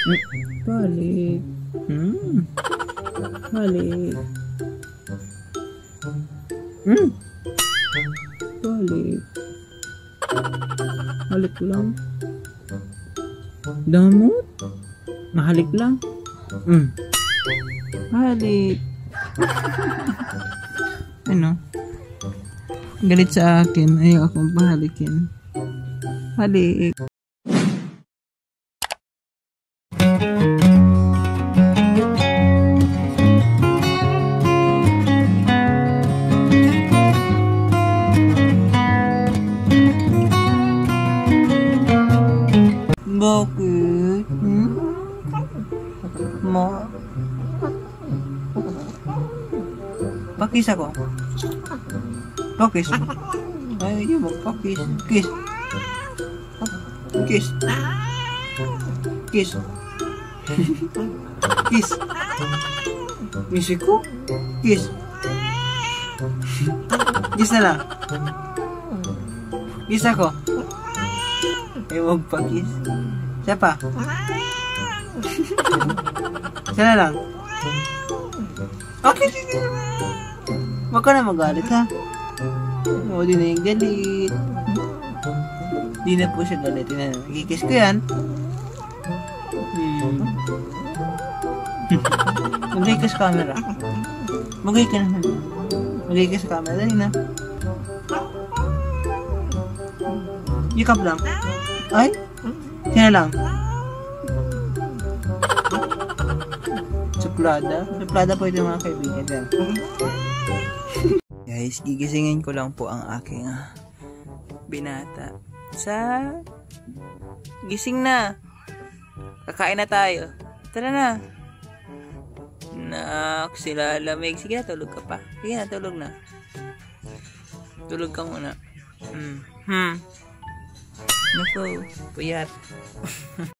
Balik. Hmm. Balik. Hmm. Balik. Balik lang. Damot. Mahalik lang. Hmm. Balik. ano? Galit sa akin. Ayaw akong pahalikin. Balik. Ma? Pakis ako. Pakis. Ay, hindi mo. Pakis. Kiss. Kiss. Kiss. Kiss. Kiss ko? Kiss. Kiss na lang. Kiss ako. Huwag pa kiss. Siya pa. Siya na lang. Okay, sige. Huwag ka na magalit, ha? O, di na yung galit. Di na po siya galit. Tingnan, Nagkikiss ko yan. Hmm. Magay ka sa camera. Magay ka na. Magay ka sa camera. Dali na. Yukap lang. Ay? Siya na Suplada. Suplada po ito mga kaibigan. Yan. Guys, gigisingin ko lang po ang aking ah, binata. Sa... Gising na. Kakain na tayo. Tara na. Nak, sila lamig. Sige na, tulog ka pa. Sige na, tulog na. Tulog ka muna. Hmm. Hmm. Naku, puyat.